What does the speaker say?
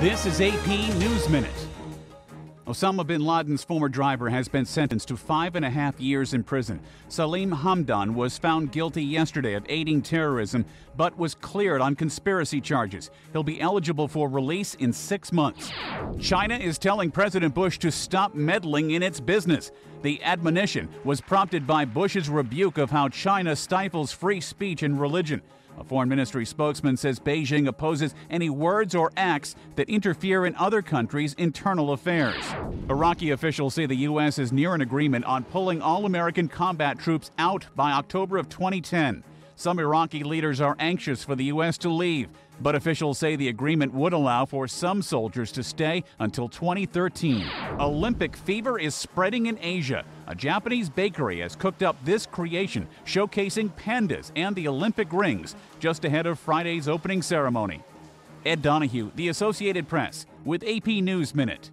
This is AP News Minute. Osama bin Laden's former driver has been sentenced to five and a half years in prison. Salim Hamdan was found guilty yesterday of aiding terrorism, but was cleared on conspiracy charges. He'll be eligible for release in six months. China is telling President Bush to stop meddling in its business. The admonition was prompted by Bush's rebuke of how China stifles free speech and religion. A foreign ministry spokesman says Beijing opposes any words or acts that interfere in other countries' internal affairs. Iraqi officials say the U.S. is near an agreement on pulling all American combat troops out by October of 2010. Some Iraqi leaders are anxious for the U.S. to leave, but officials say the agreement would allow for some soldiers to stay until 2013. Olympic fever is spreading in Asia. A Japanese bakery has cooked up this creation, showcasing pandas and the Olympic rings just ahead of Friday's opening ceremony. Ed Donahue, The Associated Press, with AP News Minute.